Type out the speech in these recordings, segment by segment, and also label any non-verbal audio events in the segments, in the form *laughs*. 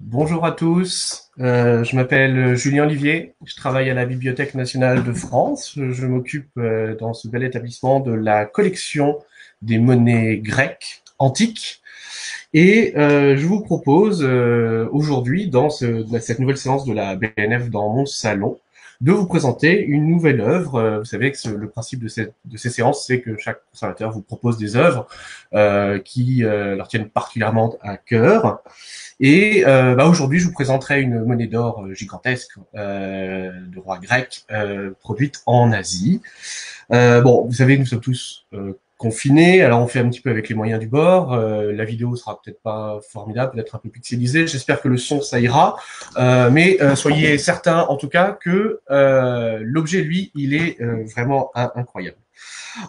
Bonjour à tous, euh, je m'appelle Julien Olivier, je travaille à la Bibliothèque nationale de France. Je, m'occupe euh, dans ce bel établissement de la collection des monnaies grecques antiques. Et euh, je vous propose euh, aujourd'hui, dans cette nouvelle séance de la BNF dans mon salon, de vous présenter une nouvelle œuvre. Euh, vous savez que le principe de, cette- de ces séances, c'est que chaque conservateur vous propose des œuvres euh, qui euh, leur tiennent particulièrement à cœur. Et euh, bah, aujourd'hui, je vous présenterai une monnaie d'or euh, gigantesque euh, de roi grec produite en Asie. Bon, vous savez nous sommes tous confinés, alors on fait un petit peu avec les moyens du bord. Euh, la vidéo sera peut-être pas formidable, peut-être un peu pixelisée. J'espère que le son ça ira, Euh, mais euh, soyez certains en tout cas que l'objet lui, il est vraiment in- incroyable.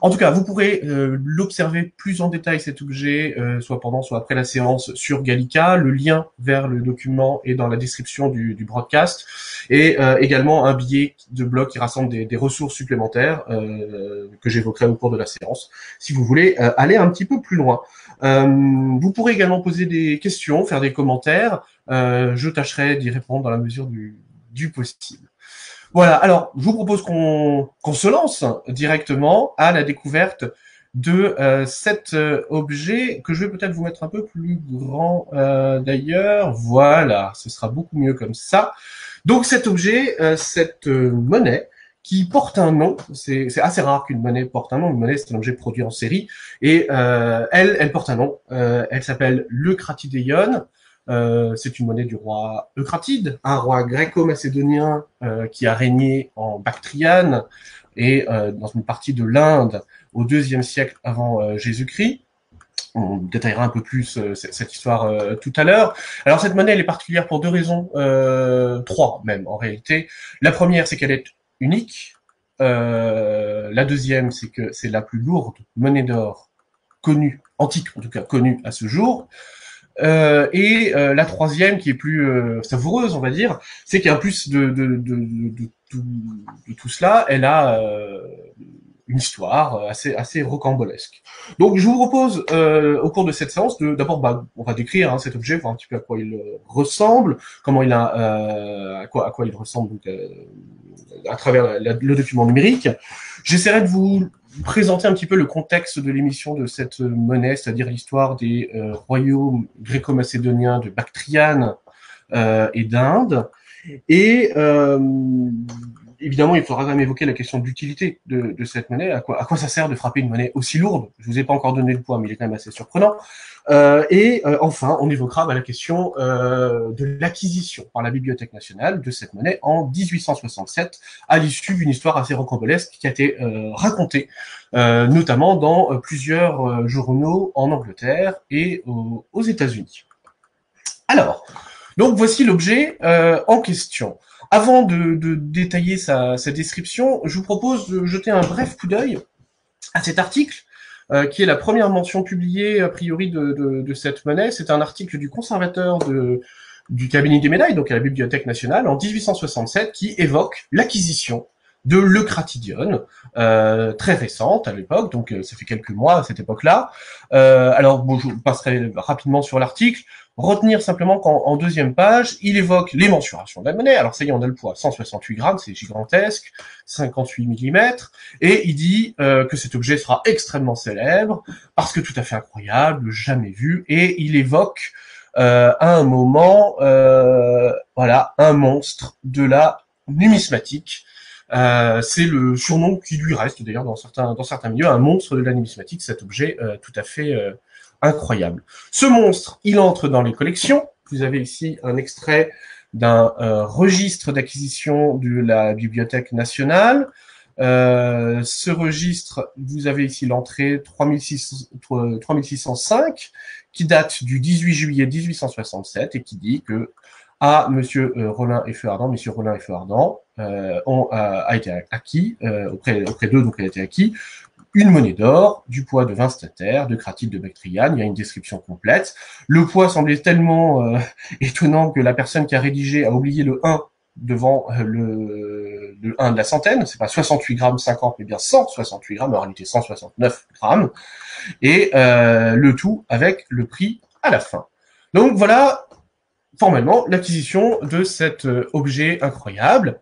En tout cas, vous pourrez euh, l'observer plus en détail cet objet, euh, soit pendant, soit après la séance sur Gallica. Le lien vers le document est dans la description du, broadcast et euh, également un billet de blog qui rassemble des, ressources supplémentaires que j'évoquerai au cours de la séance. Si vous voulez aller un petit peu plus loin, vous pourrez également poser des questions, faire des commentaires. Je tâcherai d'y répondre dans la mesure du, du possible. Voilà, alors je vous propose qu'on se lance directement à la découverte de euh, cet euh, objet que je vais peut-être vous mettre un peu plus grand euh, d'ailleurs. Voilà, ce sera beaucoup mieux comme ça. Donc cet objet, cette monnaie qui porte un nom, c'est assez rare qu'une monnaie porte un nom. Une monnaie, c'est un objet produit en série, et elle, elle porte un nom. Elle s'appelle l'Eucratidéion. Euh, c'est une monnaie du roi Eucratide, un roi gréco-macédonien euh, qui a régné en Bactriane et euh, dans une partie de l'Inde au deuxième siècle avant euh, Jésus-Christ. On détaillera un peu plus cette histoire tout à l'heure. Alors cette monnaie elle est particulière pour deux raisons, trois même en réalité. La première c'est qu'elle est unique. La deuxième c'est que c'est la plus lourde monnaie d'or connue, antique en tout cas connue à ce jour. Euh, et euh, la troisième, qui est plus euh, savoureuse, on va dire, c'est qu'en plus de, de, de, de, tout, de tout cela, elle a euh, une histoire assez, assez rocambolesque. Donc, je vous propose, euh, au cours de cette séance, d'abord, bah, on va décrire hein, cet objet, voir un petit peu à quoi il euh, ressemble, comment il a, euh, à quoi, à quoi il ressemble donc, euh, à travers le document numérique. J'essaierai de vous présenter un petit peu le contexte de l'émission de cette monnaie, c'est-à-dire l'histoire des euh, royaumes gréco-macédoniens de Bactriane euh, et d'Inde. Et euh, évidemment, il faudra quand même évoquer la question de l'utilité de, de cette monnaie. À quoi, à quoi ça sert de frapper une monnaie aussi lourde Je vous ai pas encore donné le poids, mais il est quand même assez surprenant. Euh, et euh, enfin, on évoquera bah, la question euh, de l'acquisition par la Bibliothèque nationale de cette monnaie en 1867, à l'issue d'une histoire assez rocambolesque qui a été euh, racontée, euh, notamment dans euh, plusieurs journaux en Angleterre et aux, aux États-Unis. Alors, donc voici l'objet en question. Avant de, détailler sa, description, je vous propose de jeter un bref coup d'œil à cet article, euh, qui est la première mention publiée a priori de, cette monnaie. C'est un article du conservateur du cabinet des médailles, donc à la Bibliothèque nationale, en 1867, qui évoque l'acquisition de l'Eucratidion, euh, très récente à l'époque, donc euh, ça fait quelques mois à cette époque-là. Euh, alors bon, je passerai rapidement sur l'article. Retenir simplement qu'en en deuxième page, il évoque les mensurations de la monnaie. Alors ça y est, on a le poids 168 grammes, c'est gigantesque, 58 millimètres, et il dit euh, que cet objet sera extrêmement célèbre parce que tout à fait incroyable, jamais vu, et il évoque à un moment, voilà, un monstre de la numismatique. Euh, c'est le surnom qui lui reste d'ailleurs dans certains dans certains milieux, un monstre de la numismatique, cet objet euh, tout à fait euh, incroyable. Ce monstre, il entre dans les collections. Vous avez ici un extrait d'un registre d'acquisition de la Bibliothèque nationale. Ce registre, vous avez ici l'entrée 3600 3605 qui date du 18 juillet 1867 et qui dit que à Monsieur Feuardent, Monsieur Rollin et euh, ont, a, été acquis euh, auprès, auprès d'eux, donc a été acquis une monnaie d'or du poids de 20 statères, de cratite de Bactriane. Il y a une description complète. Le poids semblait tellement euh, *laughs* étonnant que la personne qui a rédigé a oublié le 1 devant euh, le, le 1 de la centaine. C'est pas 68 grammes 50, mais bien 168 grammes, en réalité 169 grammes. Et euh, le tout avec le prix à la fin. Donc voilà formellement l'acquisition de cet objet incroyable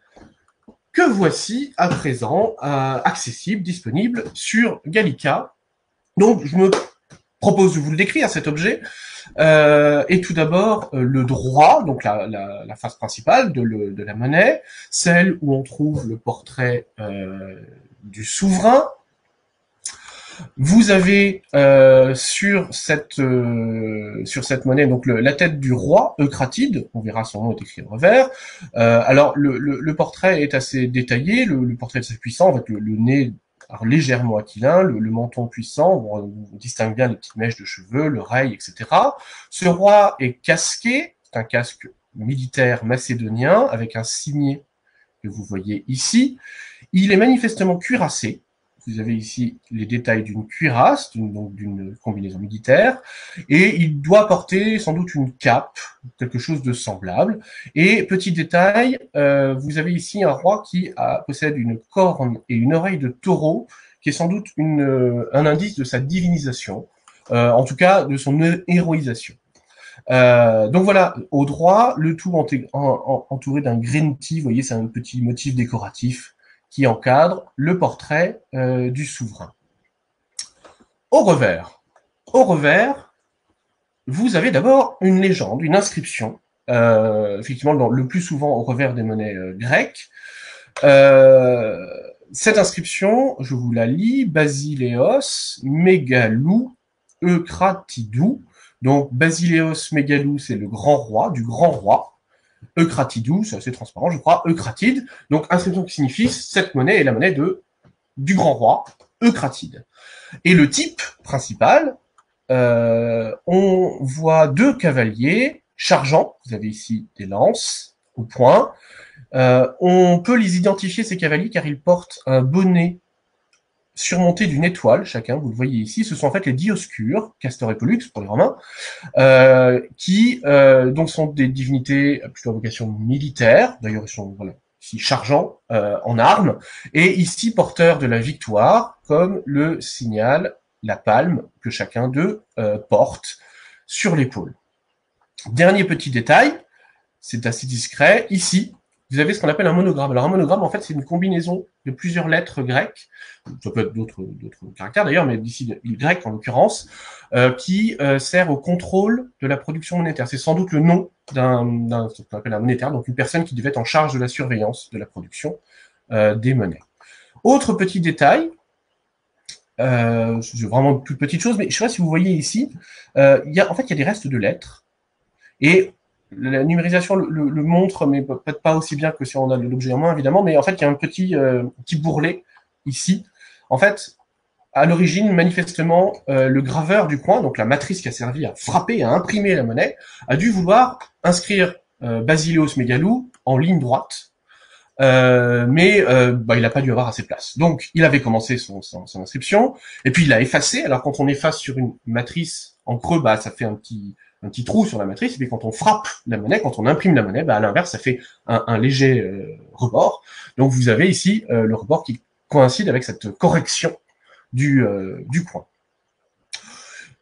que voici à présent accessible, disponible sur Gallica. Donc je me propose de vous le décrire cet objet. Euh, et tout d'abord euh, le droit, donc la, face principale de, la monnaie, celle où on trouve le portrait euh, du souverain. Vous avez euh, sur cette euh, sur cette monnaie donc le, la tête du roi Eucratide, on verra son nom est écrit en revers. alors le, le, portrait est assez détaillé, le, portrait de sa puissant, avec le, nez alors légèrement aquilin, le, menton puissant, on, distingue bien les petites mèches de cheveux, l'oreille, etc. Ce roi est casqué, c'est un casque militaire macédonien avec un cimier que vous voyez ici. Il est manifestement cuirassé, vous avez ici les détails d'une cuirasse, donc d'une combinaison militaire, et il doit porter sans doute une cape, quelque chose de semblable. Et petit détail, euh, vous avez ici un roi qui possède une corne et une oreille de taureau, qui est sans doute euh, un indice de sa divinisation, euh, en tout cas de son héroïsation. Donc voilà, au droit, le tout entouré d'un green tea, vous voyez, c'est un petit motif décoratif qui encadre le portrait euh, du souverain. Au revers, au revers, vous avez d'abord une légende, une inscription, euh, effectivement le plus souvent au revers des monnaies euh, grecques. cette inscription, je vous la lis, Basileos Megalou Eucratidou. Donc Basileos Megalou, c'est le grand roi, du grand roi. Eucratidou, c'est assez transparent, je crois, Eucratide. Donc, inscription qui signifie cette monnaie est la monnaie de du grand roi, Eucratide. Et le type principal, euh, on voit deux cavaliers chargeant. Vous avez ici des lances au point. Euh, on peut les identifier, ces cavaliers, car ils portent un bonnet surmontés d'une étoile, chacun, vous le voyez ici, ce sont en fait les Dioscures, Castor et Pollux pour les Romains, euh, qui euh, donc sont des divinités plutôt à vocation militaire, d'ailleurs ils sont voilà, ici chargeants euh, en armes, et ici porteurs de la victoire, comme le signal la palme que chacun d'eux porte sur l'épaule. Dernier petit détail, c'est assez discret, ici, vous avez ce qu'on appelle un monogramme. Alors un monogramme, en fait, c'est une combinaison de plusieurs lettres grecques, ça peut être d'autres caractères d'ailleurs, mais d'ici grec en l'occurrence, euh, qui euh, sert au contrôle de la production monétaire. C'est sans doute le nom d'un ce qu'on appelle un monétaire, donc une personne qui devait être en charge de la surveillance de la production euh, des monnaies. Autre petit détail, euh, vraiment une toute petite chose, mais je sais pas si vous voyez ici, y a, en fait, il y a des restes de lettres, et la numérisation le, montre, mais peut-être pas aussi bien que si on a l'objet en main, évidemment. Mais en fait, il y a un petit, euh, petit bourrelet ici. En fait, à l'origine, manifestement, euh, le graveur du coin, donc la matrice qui a servi à frapper, à imprimer la monnaie, a dû vouloir inscrire euh, Basileos Megalou en ligne droite, euh, mais bah, il n'a pas dû avoir assez de place. Donc, il avait commencé son, son, son, inscription, et puis il l'a effacé. Alors, quand on efface sur une matrice en creux, bah, ça fait un petit, un petit trou sur la matrice, et puis quand on frappe la monnaie, quand on imprime la monnaie, bah à l'inverse, ça fait un, léger euh, rebord. Donc vous avez ici euh, le rebord qui coïncide avec cette correction du, euh, du coin.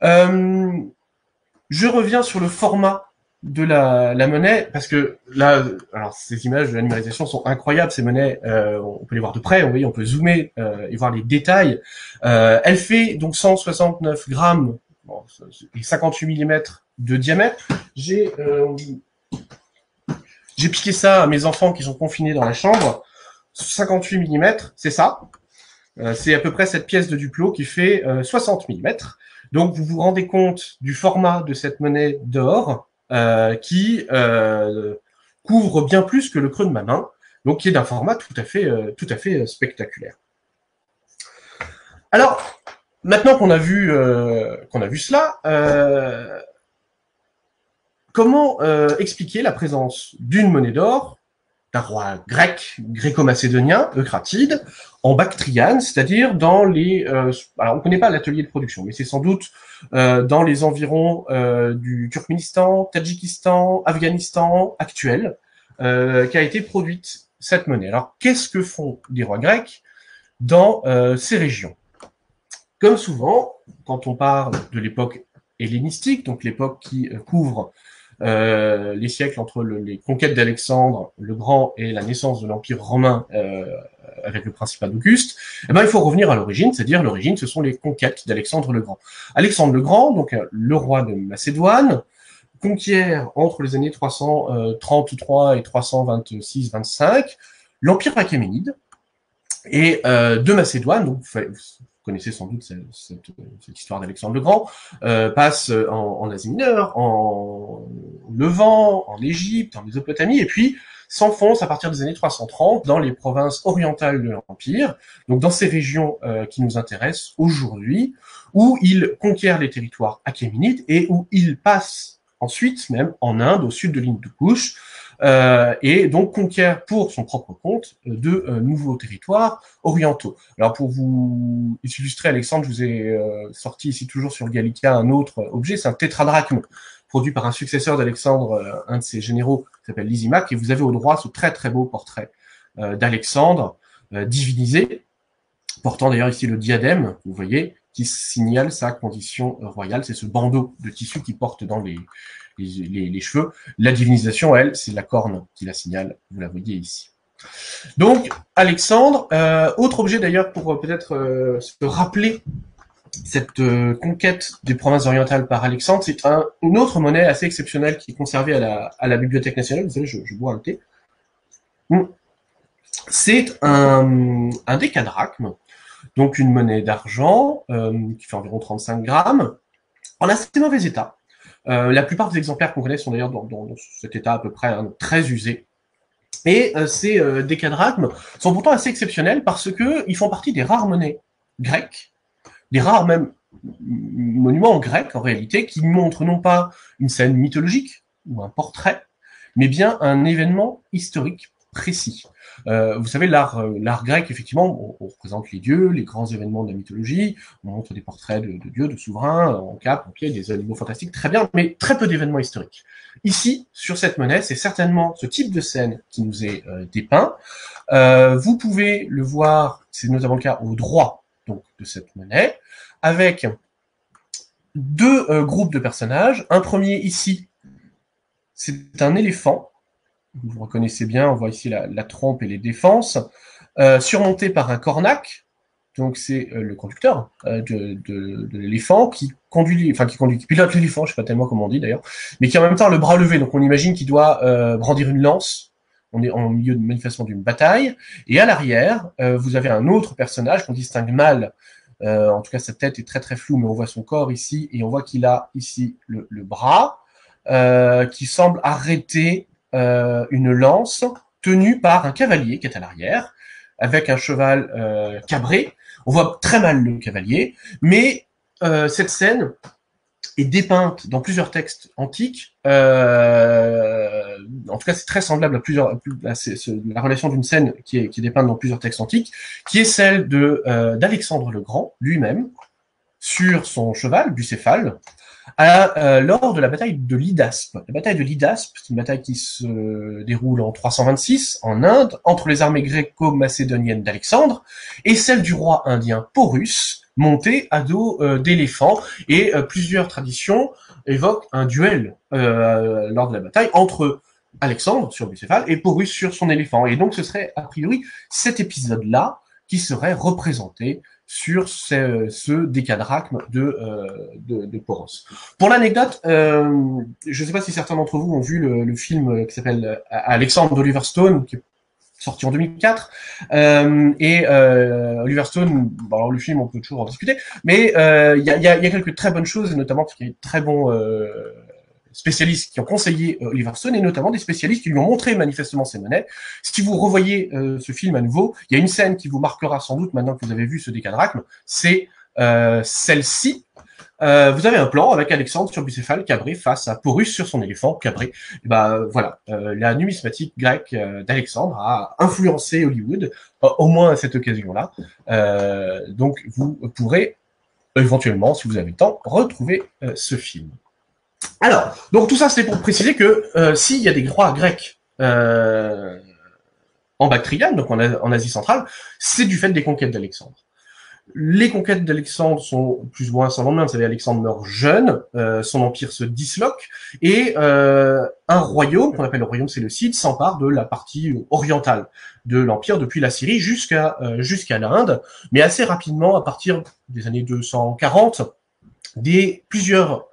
je reviens sur le format de la, la, monnaie parce que là, alors ces images de la numérisation sont incroyables. Ces monnaies, on peut les voir de près. On, on peut zoomer et voir les détails. elle fait donc 169 grammes et 58 mm de diamètre. J'ai euh, piqué ça à mes enfants qui sont confinés dans la chambre. 58 mm, c'est ça. Euh, c'est à peu près cette pièce de Duplo qui fait 60 euh, mm. Donc vous vous rendez compte du format de cette monnaie d'or qui couvre bien plus que le creux de ma main, donc qui est d'un format tout à fait, tout à fait spectaculaire. Alors, maintenant qu'on a vu qu'on a vu cela, comment euh, expliquer la présence d'une monnaie d'or d'un roi grec, gréco-macédonien, Eucratide, en Bactriane, c'est-à-dire dans les... Euh, alors on ne connaît pas l'atelier de production, mais c'est sans doute euh, dans les environs du Turkménistan, Tadjikistan, Afghanistan actuel, qu'a été produite cette monnaie. Alors qu'est-ce que font les rois grecs dans ces régions? Comme souvent, quand on parle de l'époque hellénistique, donc l'époque qui couvre euh, les siècles entre les conquêtes d'Alexandre le Grand et la naissance de l'Empire romain euh, avec le principat d'Auguste, eh ben, il faut revenir à l'origine, c'est-à-dire l'origine, ce sont les conquêtes d'Alexandre le Grand. Alexandre le Grand, donc le roi de Macédoine, conquiert entre les années 333 et 326-25 l'Empire achéménide, et euh, de Macédoine, donc connaissez sans doute cette, cette, histoire d'Alexandre le Grand, euh, passe en, en, Asie mineure, en Levant, en Égypte, en Mésopotamie, et puis s'enfonce à partir des années 330 dans les provinces orientales de l'Empire, donc dans ces régions euh, qui nous intéressent aujourd'hui, où il conquiert les territoires achéménides et où il passe ensuite même en Inde, au sud de Couche, euh, et donc conquiert pour son propre compte euh, de euh, nouveaux territoires orientaux. Alors pour vous illustrer, Alexandre, je vous ai sorti ici toujours sur Gallica un autre objet, c'est un tétradrachme produit par un successeur d'Alexandre, un de ses généraux, qui s'appelle Lysimac, et vous avez au droit ce très très beau portrait d'Alexandre divinisé, portant d'ailleurs ici le diadème, vous voyez, qui signale sa condition royale. C'est ce bandeau de tissu qui porte dans les, les, cheveux. La divinisation, elle, c'est la corne qui la signale. Vous la voyez ici. Donc, Alexandre, euh, autre objet d'ailleurs pour euh, peut-être euh, se rappeler cette conquête des provinces orientales par Alexandre, c'est un, une autre monnaie assez exceptionnelle qui est conservée à la, Bibliothèque nationale. Vous savez, je, bois un thé. Hmm. C'est un, un décadrachme, donc une monnaie d'argent qui fait environ 35 grammes, en assez mauvais état. Euh, la plupart des exemplaires qu'on connaît sont d'ailleurs dans, cet état à peu près hein, très usé. Et euh, ces euh, décadrachmes sont pourtant assez exceptionnels parce que ils font partie des rares monnaies grecques, des rares même monuments grecs en réalité qui montrent non pas une scène mythologique ou un portrait, mais bien un événement historique précis. Euh, vous savez, l'art, euh, grec, effectivement, on, représente les dieux, les grands événements de la mythologie, on montre des portraits de, dieux, de souverains, en cap, en pied, des animaux fantastiques, très bien, mais très peu d'événements historiques. Ici, sur cette monnaie, c'est certainement ce type de scène qui nous est euh, dépeint. vous pouvez le voir, c'est notamment le cas au droit donc de cette monnaie, avec deux groupes de personnages. Un premier ici, c'est un éléphant vous reconnaissez bien, on voit ici la, trompe et les défenses, euh, surmonté par un cornac, donc c'est euh, le conducteur euh, de, l'éléphant qui conduit, enfin qui conduit, qui pilote l'éléphant, je sais pas tellement comment on dit d'ailleurs, mais qui en même temps le bras levé, donc on imagine qu'il doit euh, brandir une lance. On est en milieu de manifestation d'une bataille, et à l'arrière, vous avez un autre personnage qu'on distingue mal. en tout cas, sa tête est très très floue, mais on voit son corps ici, et on voit qu'il a ici le, le bras qui semble arrêter euh, une lance tenue par un cavalier qui est à l'arrière, avec un cheval euh, cabré. On voit très mal le cavalier, mais euh, cette scène est dépeinte dans plusieurs textes antiques. En tout cas, c'est très semblable à plusieurs, la relation d'une scène qui est, dépeinte dans plusieurs textes antiques, qui est celle d'Alexandre le Grand lui-même sur son cheval bucéphale, euh, lors de la bataille de l'Idaspe. La bataille de l'Idaspe, c'est une bataille qui se déroule en 326 en Inde entre les armées gréco-macédoniennes d'Alexandre et celle du roi indien Porus, monté à dos euh, d'éléphants. Et euh, plusieurs traditions évoquent un duel lors de la bataille entre Alexandre sur Bucéphale et Porus sur son éléphant. Et donc ce serait a priori cet épisode-là qui serait représenté sur ce, ce décadrachme de, euh, de, de, Poros. Pour l'anecdote, euh, je ne sais pas si certains d'entre vous ont vu le, film qui s'appelle euh, Alexandre d'Oliver Stone, qui est sorti en 2004. Euh, et Oliver Stone, bon, alors le film, on peut toujours en discuter, mais il y, a, y, a, y, a, quelques très bonnes choses, et notamment qui est très bon spécialistes qui ont conseillé euh, Oliver Stone et notamment des spécialistes qui lui ont montré manifestement ces monnaies. Si vous revoyez euh, ce film à nouveau, il y a une scène qui vous marquera sans doute maintenant que vous avez vu ce décadrachme, c'est euh, celle-ci. Euh, vous avez un plan avec Alexandre sur Bucéphale cabré face à Porus sur son éléphant cabré. bah voilà, la numismatique grecque d'Alexandre a influencé Hollywood, au moins à cette occasion-là. donc vous pourrez éventuellement, si vous avez le temps, retrouver ce film. Alors, donc tout ça, c'est pour préciser que euh, s'il y a des droits grecs euh, en Bactriane, donc en, Asie centrale, c'est du fait des conquêtes d'Alexandre. les conquêtes d'Alexandre sont plus ou moins sans lendemain. Vous savez, Alexandre meurt jeune, euh, son empire se disloque, et un royaume, qu'on appelle le royaume séleucide, s'empare de la partie orientale de l'empire, depuis la Syrie jusqu'à jusqu'à l'Inde. Mais assez rapidement, à partir des années 240, des plusieurs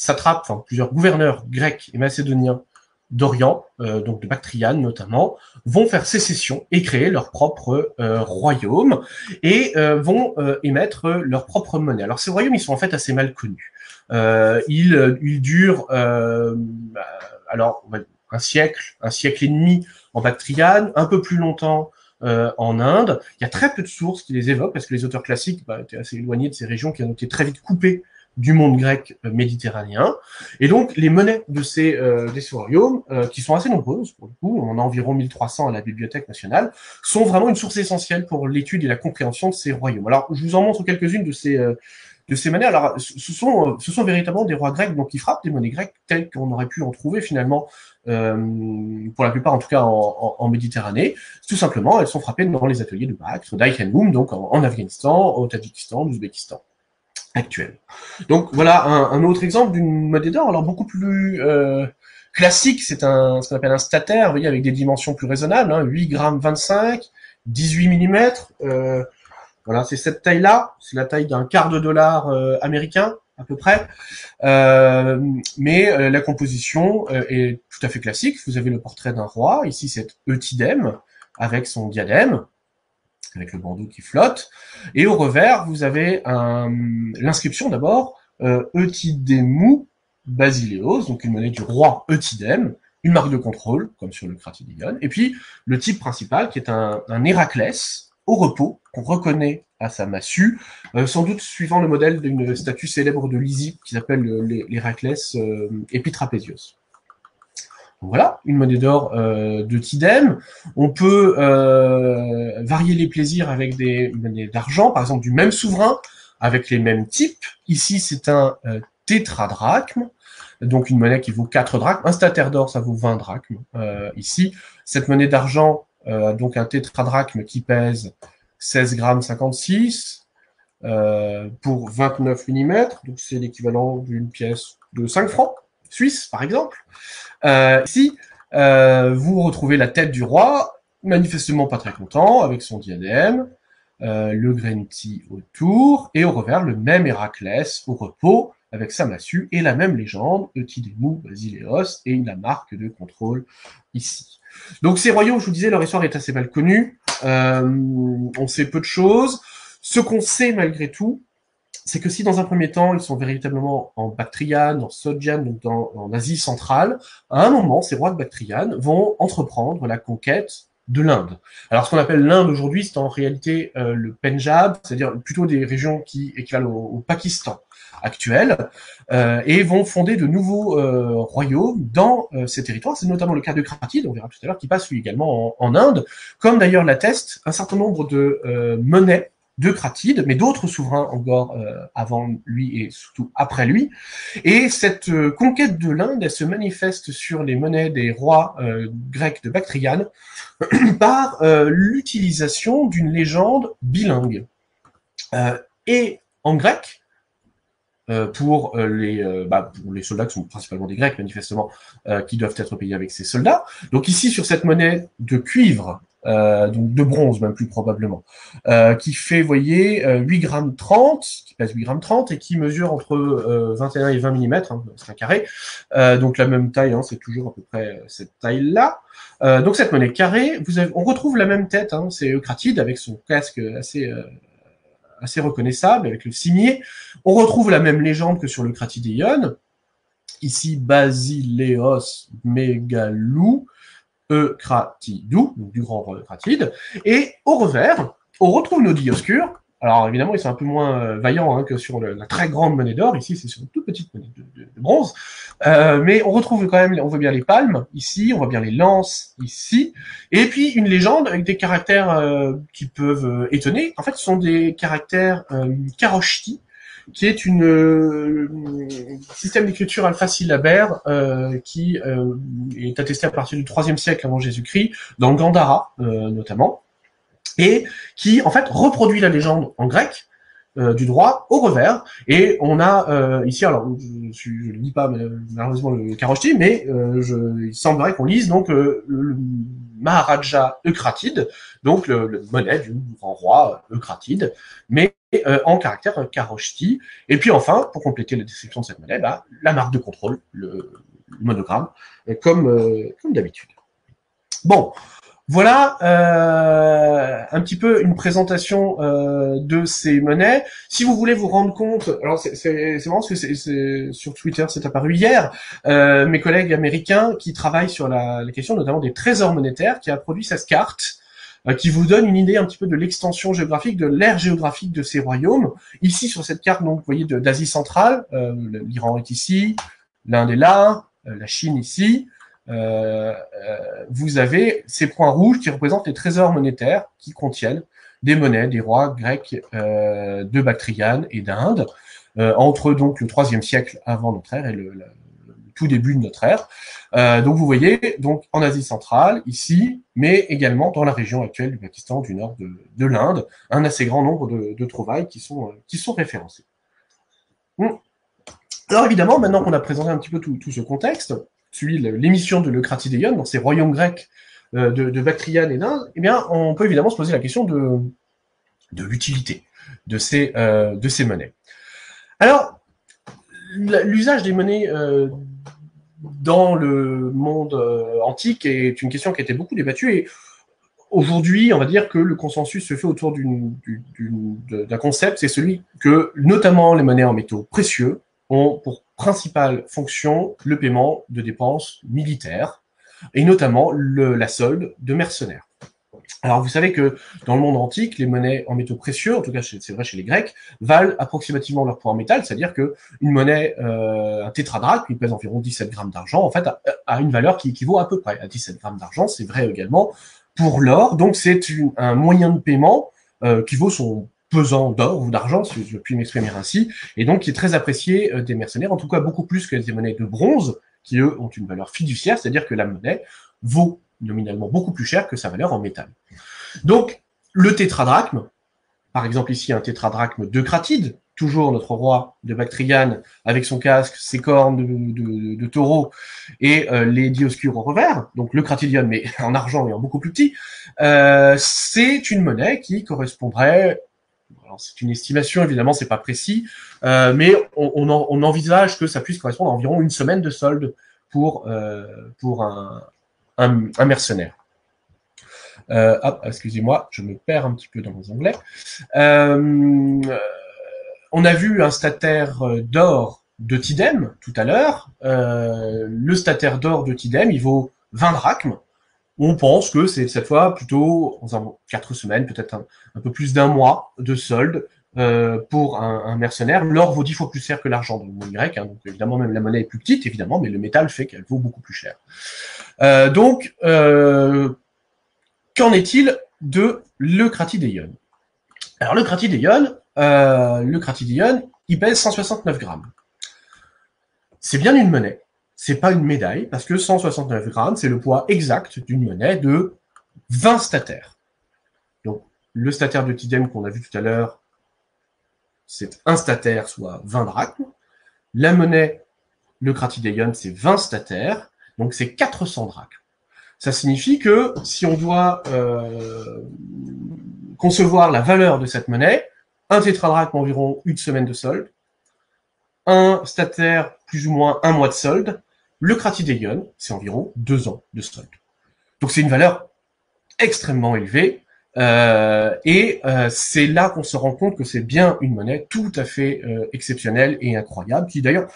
satrapes, enfin plusieurs gouverneurs grecs et macédoniens d'Orient, euh, donc de Bactriane notamment, vont faire sécession et créer leur propre euh, royaume et euh, vont émettre leur propre monnaie. Alors ces royaumes, ils sont en fait assez mal connus. ils, ils durent bah, alors un siècle, un siècle et demi en Bactriane, un peu plus longtemps en Inde. Il y a très peu de sources qui les évoquent parce que les auteurs classiques bah, étaient assez éloignés de ces régions qui ont été très vite coupées du monde grec euh, méditerranéen. Et donc, les monnaies de ces, euh, euh, qui sont assez nombreuses, pour le coup, on en a environ 1300 à la Bibliothèque nationale, sont vraiment une source essentielle pour l'étude et la compréhension de ces royaumes. Alors, je vous en montre quelques-unes de ces, de ces monnaies. Alors, ce sont, ce sont véritablement des rois grecs, donc qui frappent des monnaies grecques telles qu'on aurait pu en trouver finalement, pour la plupart en tout cas en, en, Méditerranée. Tout simplement, elles sont frappées dans les ateliers de Bactre, d'Aïkhenmoum, donc en, en Afghanistan, au Tadjikistan, en Ouzbékistan actuelle. Donc voilà un, autre exemple d'une monnaie d'or, alors beaucoup plus euh, classique, c'est un ce qu'on appelle un stataire, vous voyez, avec des dimensions plus raisonnables, hein, 8 grammes 25, 18 mm, euh, voilà, c'est cette taille-là, c'est la taille d'un quart de dollar euh, américain à peu près, euh, mais la composition est tout à fait classique. Vous avez le portrait d'un roi, ici c'est Eutydème avec son diadème, avec le bandeau qui flotte. Et au revers, vous avez l'inscription d'abord euh, Basileos, donc une monnaie du roi Eutydème, une marque de contrôle, comme sur le Cratidéon, et puis le type principal qui est un, un Héraclès au repos, qu'on reconnaît à sa massue, euh, sans doute suivant le modèle d'une statue célèbre de Lysippe qui s'appelle l'Héraclès euh. Voilà, une monnaie d'or euh, de Tidem. On peut euh, varier les plaisirs avec des monnaies d'argent, par exemple du même souverain, avec les mêmes types. Ici, c'est un euh, tétradrachme, donc une monnaie qui vaut 4 drachmes. Un statère d'or, ça vaut 20 drachmes. Euh, ici, cette monnaie d'argent, donc un tétradrachme qui pèse 16 grammes 56 pour 29 mm, donc c'est l'équivalent d'une pièce de 5 francs suisse, par exemple. Euh, ici, euh, vous retrouvez la tête du roi, manifestement pas très content, avec son diadème, euh, le Grenti autour, et au revers, le même Héraclès au repos, avec sa massue, et la même légende, Eutydemou Basileos, et la marque de contrôle ici. Donc ces royaumes, je vous disais, leur histoire est assez mal connue, on sait peu de choses. Ce qu'on sait malgré tout, c'est que si dans un premier temps, ils sont véritablement en Bactriane, en Sogdiane, donc en Asie centrale, à un moment, ces rois de Bactriane vont entreprendre la conquête de l'Inde. Alors ce qu'on appelle l'Inde aujourd'hui, c'est en réalité euh, le Punjab, c'est-à-dire plutôt des régions qui équivalent au, Pakistan actuel, euh, et vont fonder de nouveaux euh, royaumes dans ces territoires. C'est notamment le cas de Kratid, on verra tout à l'heure, qui passe lui également en, en Inde, comme d'ailleurs l'atteste un certain nombre de monnaies de Cratide, mais d'autres souverains encore euh, avant lui et surtout après lui. Et cette euh, conquête de l'Inde, elle se manifeste sur les monnaies des rois euh, grecs de Bactriane *clears throat* par l'utilisation d'une légende bilingue. et en grec, pour les, bah, pour les soldats qui sont principalement des Grecs manifestement, qui doivent être payés avec ces soldats. Donc ici sur cette monnaie de cuivre euh, donc de bronze même plus probablement, euh, qui fait, voyez, 8 grammes 30, qui pèse 8 grammes 30 et qui mesure entre 21 et 20 mm, hein, c'est un carré, euh, donc la même taille, hein, c'est toujours à peu près cette taille-là. donc cette monnaie carrée, vous on retrouve la même tête, hein, c'est Eucratide avec son casque assez assez reconnaissable avec le cimier. On retrouve la même légende que sur le Cratidéon. Ici, Basileos Megalou, Eukratidou, donc du grand roi Eukratide. Et au revers, on retrouve nos Dioscures. Alors évidemment, ils sont un peu moins euh, vaillants hein, que sur la très grande monnaie d'or. Ici, c'est sur une toute petite monnaie de, bronze. Euh, mais on retrouve quand même, on voit bien les palmes ici, on voit bien les lances ici. Et puis une légende avec des caractères euh, qui peuvent étonner. En fait, ce sont des caractères euh, karoshti, qui est une euh, système d'écriture alpha-syllabaire euh, qui euh, est attesté à partir du IIIe siècle avant Jésus-Christ, dans Gandhara notamment. Et qui en fait reproduit la légende en grec euh, du droit au revers. Et on a euh, ici, alors je ne lis pas malheureusement le Karoshti, mais euh, il semblerait qu'on lise donc le, Maharaja Eucratide, donc le, monnaie du grand roi Eucratide, mais en caractère Karoshti. Et puis enfin, pour compléter la description de cette monnaie, bah, la marque de contrôle, le, monogramme, comme, comme d'habitude. Bon, voilà euh, un petit peu une présentation euh, de ces monnaies. Si vous voulez vous rendre compte, alors c'est marrant parce que c'est sur Twitter, c'est apparu hier, euh, mes collègues américains qui travaillent sur la, question notamment des trésors monétaires, qui a produit cette carte qui vous donne une idée un petit peu de l'extension géographique, de l'ère géographique de ces royaumes. Ici, sur cette carte, donc, vous voyez, d'Asie centrale, l'Iran est ici, l'Inde est là, la Chine ici, vous avez ces points rouges qui représentent les trésors monétaires qui contiennent des monnaies des rois grecs euh, de Bactriane et d'Inde, entre donc le IIIe siècle avant notre ère et le, tout début de notre ère. donc vous voyez, donc en Asie centrale, ici, mais également dans la région actuelle du Pakistan, du nord de, l'Inde, un assez grand nombre de, trouvailles qui sont, qui sont référencées. Alors évidemment, maintenant qu'on a présenté un petit peu tout ce contexte, suit l'émission de Leucratidéion dans ces royaumes grecs euh, de, Bactriane et d'Inde, eh bien, on peut évidemment se poser la question de, l'utilité de ces, euh, de ces monnaies. Alors, l'usage des monnaies euh, dans le monde antique est une question qui a été beaucoup débattue et aujourd'hui, on va dire que le consensus se fait autour d'un concept, c'est celui que notamment les monnaies en métaux précieux ont pour principale fonction le paiement de dépenses militaires, et notamment la solde de mercenaires. Alors vous savez que dans le monde antique, les monnaies en métaux précieux, en tout cas c'est vrai chez les Grecs, valent approximativement leur poids en métal, c'est-à-dire que une monnaie, euh, un tétradraque, qui pèse environ 17 grammes d'argent, en fait a, une valeur qui équivaut à peu près à 17 grammes d'argent. C'est vrai également pour l'or, donc c'est un moyen de paiement euh, qui vaut son pesant d'or ou d'argent, si je puis m'exprimer ainsi, et donc qui est très apprécié euh, des mercenaires, en tout cas beaucoup plus que des monnaies de bronze, qui eux ont une valeur fiduciaire, c'est-à-dire que la monnaie vaut nominalement beaucoup plus cher que sa valeur en métal. Donc, le tétradrachme, par exemple ici un tétradrachme de Cratide, toujours notre roi de Bactriane, avec son casque, ses cornes de, taureau et euh, les dioscures au revers, donc le cratidium mais *laughs* en argent et en beaucoup plus petit, euh, c'est une monnaie qui correspondrait c'est une estimation, évidemment, c'est pas précis, euh, mais on, envisage que ça puisse correspondre à environ une semaine de solde pour euh, un, mercenaire. Euh, excusez-moi, je me perds un petit peu dans mon anglais. on a vu un stataire d'or de Tidem tout à l'heure. le stataire d'or de Tidem, il vaut 20 drachmes on pense que c'est cette fois plutôt en quatre semaines, peut-être un, peu plus d'un mois de solde euh, pour un, mercenaire. L'or vaut dix fois plus cher que l'argent dans le monde grec, hein, donc évidemment même la monnaie est plus petite, évidemment, mais le métal fait qu'elle vaut beaucoup plus cher. Euh, donc, euh, qu'en est-il de l'Eucratidéion Alors l'Eucratidéion, euh, le il pèse 169 grammes. C'est bien une monnaie, c'est pas une médaille, parce que 169 grammes, c'est le poids exact d'une monnaie de 20 statères. Donc, le statère de Tidem qu'on a vu tout à l'heure, c'est un statère, soit 20 drachmes. La monnaie, le Cratidéion, c'est 20 statères, donc c'est 400 drachmes. Ça signifie que si on doit euh, concevoir la valeur de cette monnaie, un tétradrachme environ une semaine de solde, un statère plus ou moins un mois de solde, le Cratidéion, c'est environ deux ans de solde. Donc c'est une valeur extrêmement élevée. Euh, et euh, c'est là qu'on se rend compte que c'est bien une monnaie tout à fait euh, exceptionnelle et incroyable, qui d'ailleurs,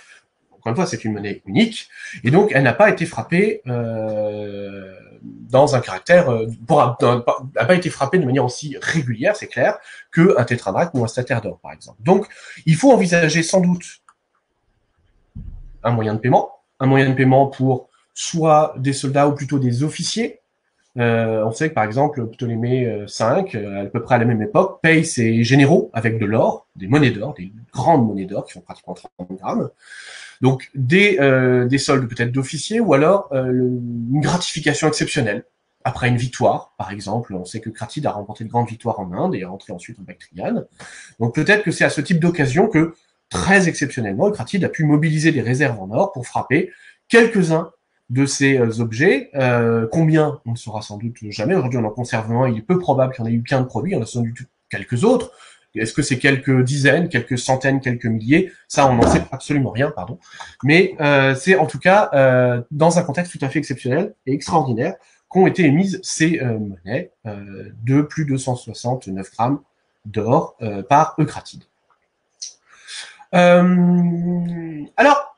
encore une fois, c'est une monnaie unique, et donc elle n'a pas été frappée dans un caractère, pour, n'a pas été frappée de manière aussi régulière, c'est clair, que un ou un statère d'or, par exemple. Donc, il faut envisager sans doute un moyen de paiement, un moyen de paiement pour soit des soldats ou plutôt des officiers. Euh, on sait que par exemple Ptolémée V, euh, à peu près à la même époque, paye ses généraux avec de l'or, des monnaies d'or, des grandes monnaies d'or qui font pratiquement 30 grammes. Donc des, euh, des soldes peut-être d'officiers ou alors une gratification exceptionnelle après une victoire, par exemple. On sait que Kratid a remporté de grandes victoires en Inde et est rentré ensuite en Bactriane. Donc peut-être que c'est à ce type d'occasion que, très exceptionnellement, Kratid a pu mobiliser des réserves en or pour frapper quelques-uns de ces euh, objets. Euh, combien On ne saura sans doute jamais. Aujourd'hui, on en conserve un. Il est peu probable qu'il y en ait eu qu'un de produit. On a sans doute quelques autres. Est-ce que c'est quelques dizaines, quelques centaines, quelques milliers? Ça, on n'en sait absolument rien, pardon. Mais euh, c'est en tout cas dans un contexte tout à fait exceptionnel et extraordinaire qu'ont été émises ces monnaies de plus de 169 grammes d'or par Eucratide. Alors,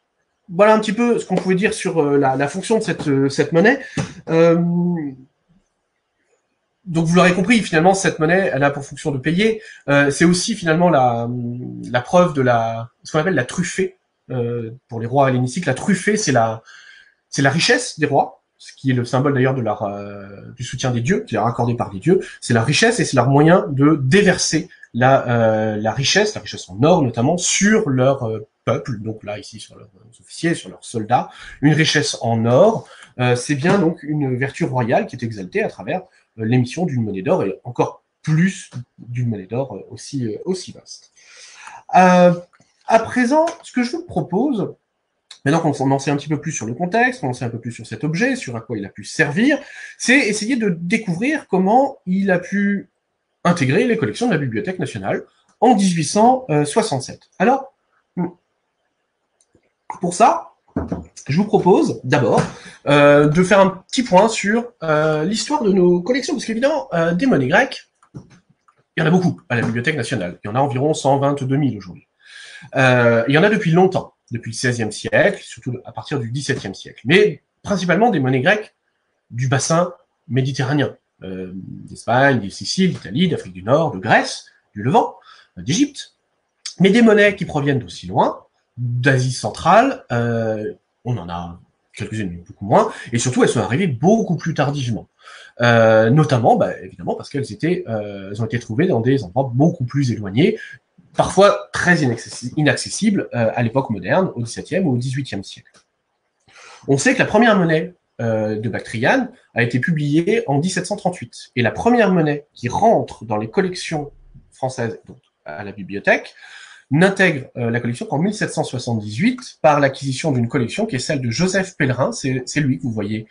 voilà un petit peu ce qu'on pouvait dire sur la, la, fonction de cette, cette monnaie. donc vous l'aurez compris, finalement, cette monnaie, elle a pour fonction de payer. c'est aussi finalement la, la preuve de la, ce qu'on appelle la truffée pour les rois hellénistiques. La truffée, c'est la, c'est la richesse des rois ce qui est le symbole d'ailleurs de leur euh, du soutien des dieux, qui est accordé par des dieux, c'est la richesse et c'est leur moyen de déverser la, euh, la richesse, la richesse en or notamment, sur leur euh, peuple, donc là ici sur leurs officiers, sur leurs soldats, une richesse en or, c'est bien donc une vertu royale qui est exaltée à travers l'émission d'une monnaie d'or et encore plus d'une monnaie d'or aussi, aussi vaste. à présent, ce que je vous propose, Maintenant qu'on en sait un petit peu plus sur le contexte, qu'on en sait un peu plus sur cet objet, sur à quoi il a pu servir, c'est essayer de découvrir comment il a pu intégrer les collections de la Bibliothèque nationale en 1867. Alors, pour ça, je vous propose d'abord euh, de faire un petit point sur euh, l'histoire de nos collections, parce qu'évidemment, euh, des monnaies grecques, il y en a beaucoup à la Bibliothèque nationale. Il y en a environ 122 000 aujourd'hui. il y en a depuis longtemps depuis le XVIe siècle, surtout à partir du XVIIe siècle, mais principalement des monnaies grecques du bassin méditerranéen, euh, d'Espagne, de Sicile, d'Italie, d'Afrique du Nord, de Grèce, du Levant, euh, d'Égypte, mais des monnaies qui proviennent d'aussi loin, d'Asie centrale, euh, on en a quelques-unes, mais beaucoup moins, et surtout elles sont arrivées beaucoup plus tardivement. Notamment, bah, évidemment, parce qu'elles ont été trouvées dans des endroits beaucoup plus éloignés, parfois très inaccessible euh, à l'époque moderne, au XVIIe ou au XVIIIe siècle. On sait que la première monnaie euh, de Bactriane a été publiée en 1738, et la première monnaie qui rentre dans les collections françaises donc à la bibliothèque n'intègre euh, la collection qu'en 1778 par l'acquisition d'une collection qui est celle de Joseph Pellerin, c'est lui que vous voyez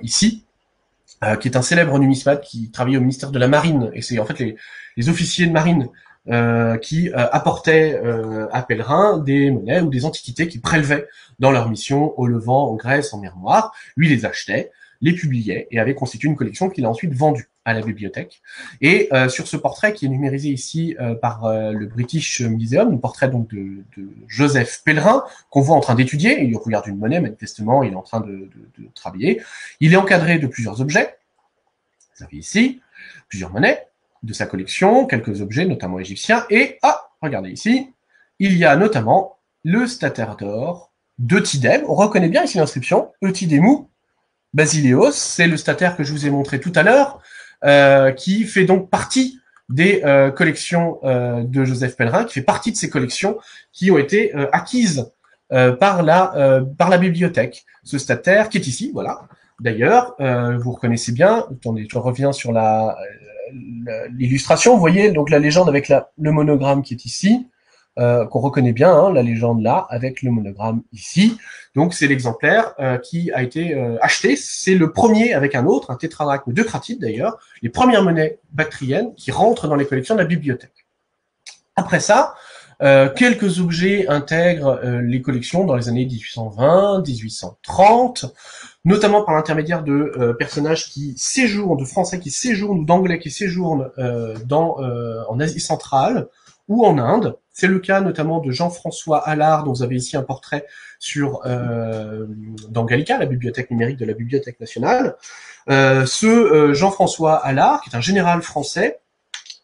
ici, qui est un célèbre numismate qui travaillait au ministère de la Marine, et c'est en fait les officiers de marine euh, qui euh, apportaient euh, à pèlerins des monnaies ou des antiquités qui prélevaient dans leur mission au Levant, en Grèce, en mer Noire. Lui les achetait, les publiait et avait constitué une collection qu'il a ensuite vendue à la bibliothèque. Et sur ce portrait qui est numérisé ici par le British Museum, un portrait donc de, de Joseph Pellerin qu'on voit en train d'étudier. Il regarde une monnaie manifestement, il est en train de, de, de travailler. Il est encadré de plusieurs objets. Vous avez ici plusieurs monnaies de sa collection, quelques objets, notamment égyptiens, et, ah, regardez ici, il y a notamment le statère d'or de Tidem. On reconnaît bien ici l'inscription, Eutidemu Basileos, c'est le statère que je vous ai montré tout à l'heure, euh, qui fait donc partie des euh, collections euh, de Joseph Pellerin, qui fait partie de ces collections qui ont été acquises par la bibliothèque. Ce statère qui est ici, voilà. D'ailleurs, vous reconnaissez bien. Attendez, je reviens sur la l'illustration, vous voyez donc la légende avec la, le monogramme qui est ici, euh, qu'on reconnaît bien, hein, la légende là, avec le monogramme ici. Donc c'est l'exemplaire euh, qui a été euh, acheté. C'est le premier avec un autre, un tétradrachme de Kratide d'ailleurs, les premières monnaies bactriennes qui rentrent dans les collections de la bibliothèque. Après ça, euh, quelques objets intègrent euh, les collections dans les années 1820, 1830, notamment par l'intermédiaire de euh, personnages qui séjournent, de Français qui séjournent ou d'Anglais qui séjournent dans, en Asie centrale ou en Inde. C'est le cas notamment de Jean-François Allard, dont vous avez ici un portrait sur dans Gallica, la bibliothèque numérique de la Bibliothèque nationale. ce Jean-François Allard, qui est un général français,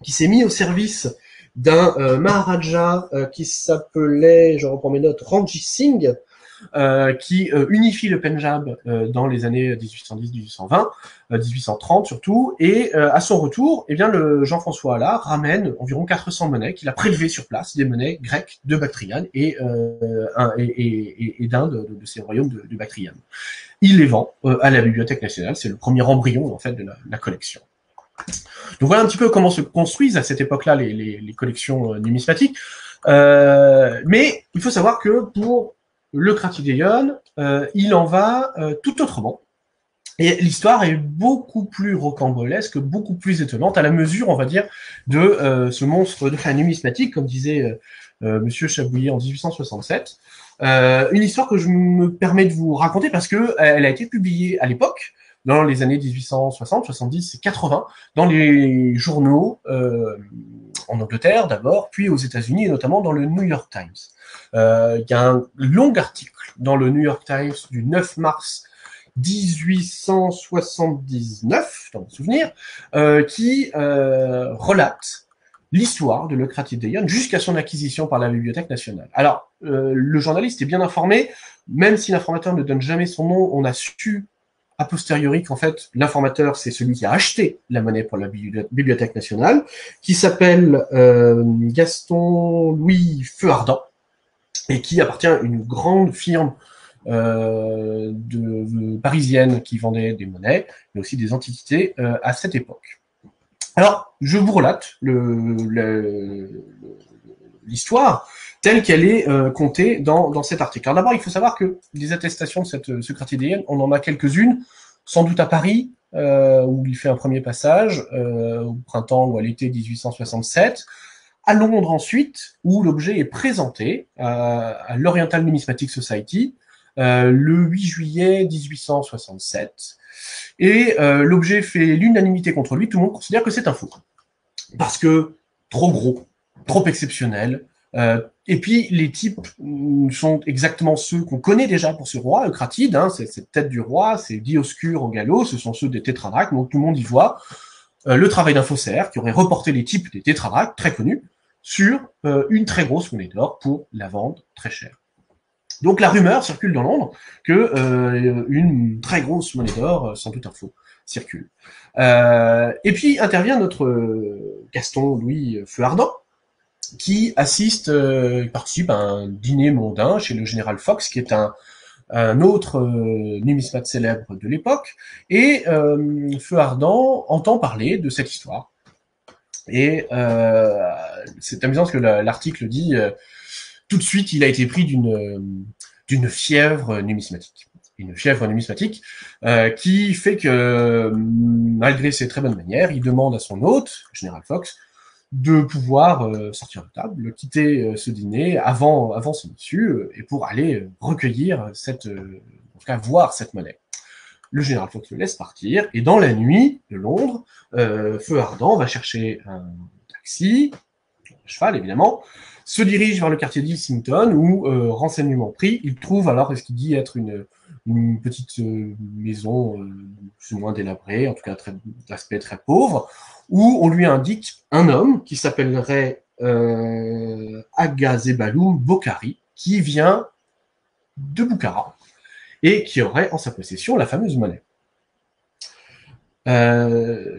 qui s'est mis au service d'un euh, Maharaja euh, qui s'appelait, je reprends mes notes, Ranjit Singh, euh, qui unifie le Pendjab euh, dans les années 1810-1820, 1830 surtout, et à son retour, eh bien le Jean-François Allard ramène environ 400 monnaies qu'il a prélevées sur place, des monnaies grecques de Bactriane et, d'un de, de, ces royaumes de, de Bactriane. Il les vend à la Bibliothèque nationale, c'est le premier embryon en fait de la collection. Donc voilà un petit peu comment se construisent à cette époque-là les, collections numismatiques. Euh, mais il faut savoir que pour le Kratidéon, euh, il en va euh, tout autrement. Et l'histoire est beaucoup plus rocambolesque, beaucoup plus étonnante, à la mesure, on va dire, de euh, ce monstre de la numismatique, comme disait euh, Monsieur Chabouillet en 1867. une histoire que je me permets de vous raconter parce que elle a été publiée à l'époque, dans les années 1860, 70 et 80, dans les journaux euh, en Angleterre d'abord, puis aux États-Unis et notamment dans le New York Times. Euh, il y a un long article dans le New York Times du 9 mars 1879, dans mon souvenir, euh, qui euh, relate l'histoire de Lecratidéon jusqu'à son acquisition par la Bibliothèque nationale. Alors, euh, le journaliste est bien informé, même si l'informateur ne donne jamais son nom, on a su a posteriori qu'en fait l'informateur c'est celui qui a acheté la monnaie pour la Bibliothèque nationale, qui s'appelle euh, Gaston Louis Feuardant et qui appartient à une grande firme euh, de, parisienne qui vendait des monnaies, mais aussi des antiquités euh, à cette époque. Alors, je vous relate l'histoire telle qu'elle est euh, comptée dans, dans cet article. Alors d'abord, il faut savoir que des attestations de cette secrétaire on en a quelques-unes, sans doute à Paris, euh, où il fait un premier passage, euh, au printemps ou à l'été 1867, à Londres ensuite, où l'objet est présenté à l'Oriental Numismatic Society le 8 juillet 1867. Et l'objet fait l'unanimité contre lui, tout le monde considère que c'est un faux. Parce que trop gros, trop exceptionnel, euh, et puis les types sont exactement ceux qu'on connaît déjà pour ce roi, Eucratide, hein, c'est cette tête du roi, c'est Dioscure au galop, ce sont ceux des tétradraques, donc tout le monde y voit euh, le travail d'un faussaire qui aurait reporté les types des tétradraques, très connus, sur euh, une très grosse monnaie d'or pour la vendre très cher. Donc la rumeur circule dans Londres que une très grosse monnaie d'or, sans doute un faux, circule. et puis intervient notre Gaston Louis Feu Ardent, qui assiste, euh, participe à un dîner mondain chez le général Fox, qui est un, autre euh, numismate célèbre de l'époque, et euh, Feu Ardent entend parler de cette histoire. Et euh, c'est amusant ce que l'article dit, euh, tout de suite il a été pris d'une d'une fièvre numismatique. Une fièvre numismatique qui fait que, malgré ses très bonnes manières, il demande à son hôte, général Fox, de pouvoir euh, sortir de table, quitter euh, ce dîner avant, avant son issue, euh, et pour aller recueillir cette, en tout cas voir cette monnaie. Le général Fox le laisse partir, et dans la nuit de Londres, Feu Ardent va chercher un taxi, un cheval évidemment, se dirige vers le quartier d'Ilsington, où, renseignement pris, il trouve alors ce qu'il dit être une, petite maison plus ou moins délabrée, en tout cas d'aspect très pauvre, où on lui indique un homme qui s'appellerait euh, Agazebalou Bokhari, qui vient de Bukhara et qui aurait en sa possession la fameuse monnaie. Euh,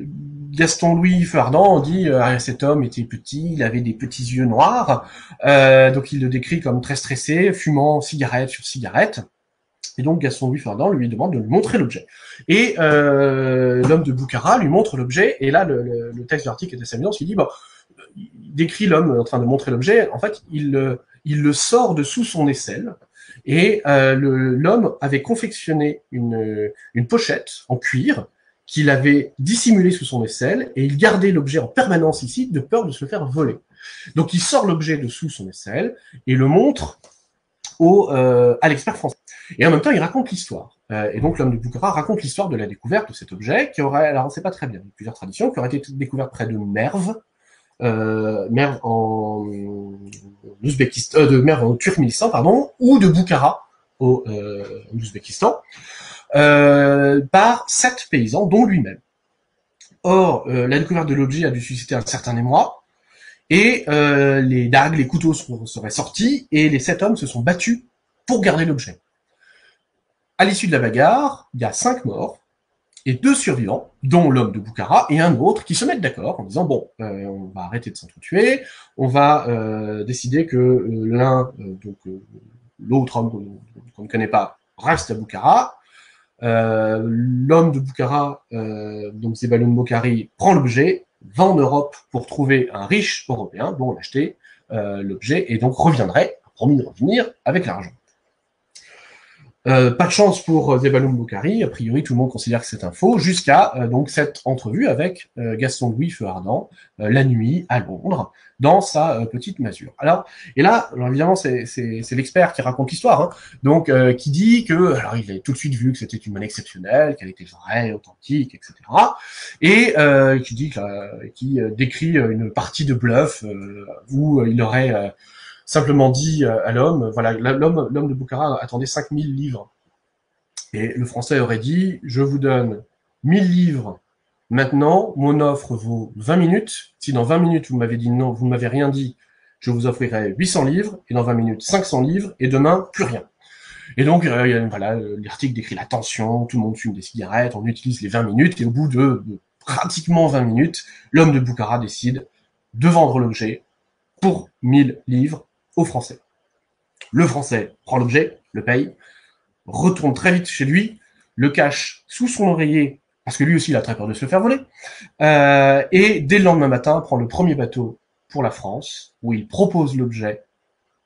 Gaston Louis Fardant dit euh, cet homme était petit, il avait des petits yeux noirs, euh, donc il le décrit comme très stressé, fumant cigarette sur cigarette. Et donc Gaston Louis Ferdinand lui demande de lui montrer l'objet. Et euh, l'homme de Boukhara lui montre l'objet, et là le, le, texte de l'article est assez amusant, il dit, bon, il décrit l'homme en train de montrer l'objet, en fait il, il le sort de sous son aisselle, et euh, l'homme avait confectionné une, une pochette en cuir qu'il avait dissimulée sous son aisselle, et il gardait l'objet en permanence ici de peur de se faire voler. Donc il sort l'objet de sous son aisselle et le montre au, euh, à l'expert français. Et en même temps, il raconte l'histoire. Euh, et donc, l'homme de Boukhara raconte l'histoire de la découverte de cet objet, qui aurait, alors on sait pas très bien, plusieurs traditions, qui aurait été découverte près de Merv, euh, Merv en Ouzbékistan, euh, de Merv en Turkménistan, pardon, ou de Boukhara au euh, Ouzbékistan, par sept paysans, dont lui-même. Or, la découverte de l'objet a dû susciter un certain émoi, et les dagues, les couteaux seraient sortis, et les sept hommes se sont battus pour garder l'objet. À l'issue de la bagarre, il y a cinq morts et deux survivants, dont l'homme de Boukhara et un autre, qui se mettent d'accord en disant bon, euh, on va arrêter de s'entretuer, on va euh, décider que euh, l'un, donc l'autre homme qu'on ne connaît pas, reste à Boukhara. L'homme de Boukhara, donc Zebaloun Mokhari, prend l'objet, va en Europe pour trouver un riche européen dont l'acheter l'objet et donc reviendrait, promis de revenir avec l'argent. Euh, pas de chance pour euh, Zebaloum Boukari, a priori tout le monde considère que c'est un faux, jusqu'à euh, donc cette entrevue avec Gaston Louis Feu Ardent, la nuit à Londres, dans sa petite masure. Alors, et là, évidemment, c'est l'expert qui raconte l'histoire, hein, donc qui dit que, alors il a tout de suite vu que c'était une monnaie exceptionnelle, qu'elle était vraie, authentique, etc. Et qui dit, qui décrit une partie de bluff où il aurait simplement dit euh, à l'homme, voilà, l'homme, de Boukhara attendait 5000 livres. Et le français aurait dit, je vous donne 1000 livres. Maintenant, mon offre vaut 20 minutes. Si dans 20 minutes vous m'avez dit non, vous ne m'avez rien dit, je vous offrirai 800 livres, et dans 20 minutes 500 livres, et demain plus rien. Et donc, euh, voilà, l'article décrit la tension, tout le monde fume des cigarettes, on utilise les 20 minutes, et au bout de, de pratiquement 20 minutes, l'homme de Boukhara décide de vendre l'objet pour 1000 livres au Français. Le Français prend l'objet, le paye, retourne très vite chez lui, le cache sous son oreiller, parce que lui aussi il a très peur de se faire voler, euh, et dès le lendemain matin prend le premier bateau pour la France, où il propose l'objet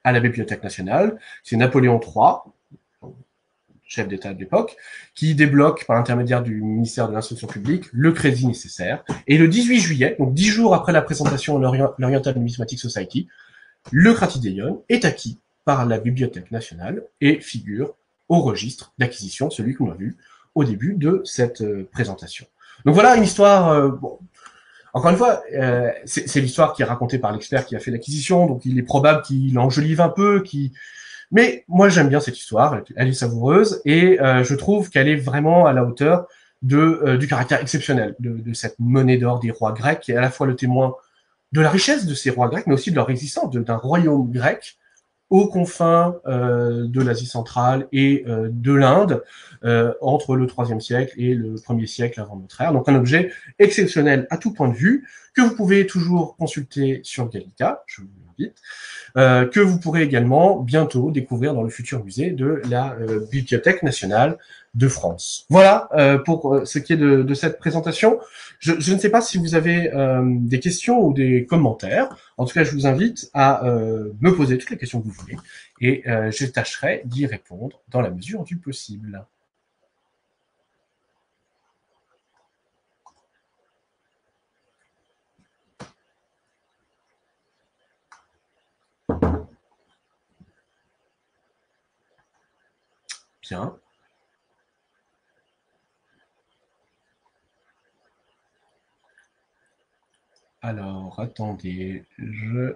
à la Bibliothèque nationale. C'est Napoléon III, chef d'État de l'époque, qui débloque par l'intermédiaire du ministère de l'Instruction publique le crédit nécessaire. Et le 18 juillet, donc dix jours après la présentation à l'Oriental Numismatic Society, le Kratidéion est acquis par la Bibliothèque nationale et figure au registre d'acquisition, celui qu'on a vu au début de cette euh, présentation. Donc voilà une histoire. Euh, bon, encore une fois, euh, c'est l'histoire qui est racontée par l'expert qui a fait l'acquisition, donc il est probable qu'il enjolive un peu, qui. Mais moi j'aime bien cette histoire, elle est savoureuse et je trouve qu'elle est vraiment à la hauteur de du caractère exceptionnel de, de cette monnaie d'or des rois grecs, qui est à la fois le témoin de la richesse de ces rois grecs, mais aussi de leur existence, d'un royaume grec aux confins euh, de l'Asie centrale et euh, de l'Inde euh, entre le IIIe siècle et le 1er siècle avant notre ère. Donc un objet exceptionnel à tout point de vue que vous pouvez toujours consulter sur Gallica, l'invite, que vous pourrez également bientôt découvrir dans le futur musée de la Bibliothèque nationale de France. Voilà euh, pour euh, ce qui est de, cette présentation. Je, ne sais pas si vous avez euh, des questions ou des commentaires. En tout cas, je vous invite à me poser toutes les questions que vous voulez et je tâcherai d'y répondre dans la mesure du possible. Alors, attendez, je...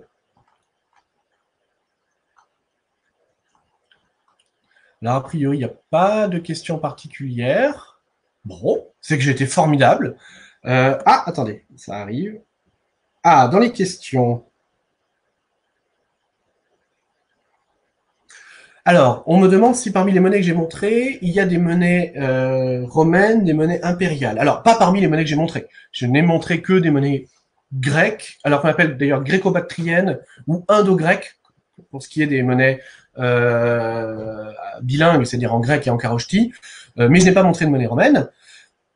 Alors, a priori, il n'y a pas de questions particulières. Bon, c'est que j'étais formidable. Euh, ah, attendez, ça arrive. Ah, dans les questions. Alors, on me demande si parmi les monnaies que j'ai montrées, il y a des monnaies euh, romaines, des monnaies impériales. Alors, pas parmi les monnaies que j'ai montrées. Je n'ai montré que des monnaies grecques, alors qu'on appelle d'ailleurs gréco-bactriennes ou indo-grecques, pour ce qui est des monnaies euh, bilingues, c'est-à-dire en grec et en karoshti, euh, mais je n'ai pas montré de monnaie romaine.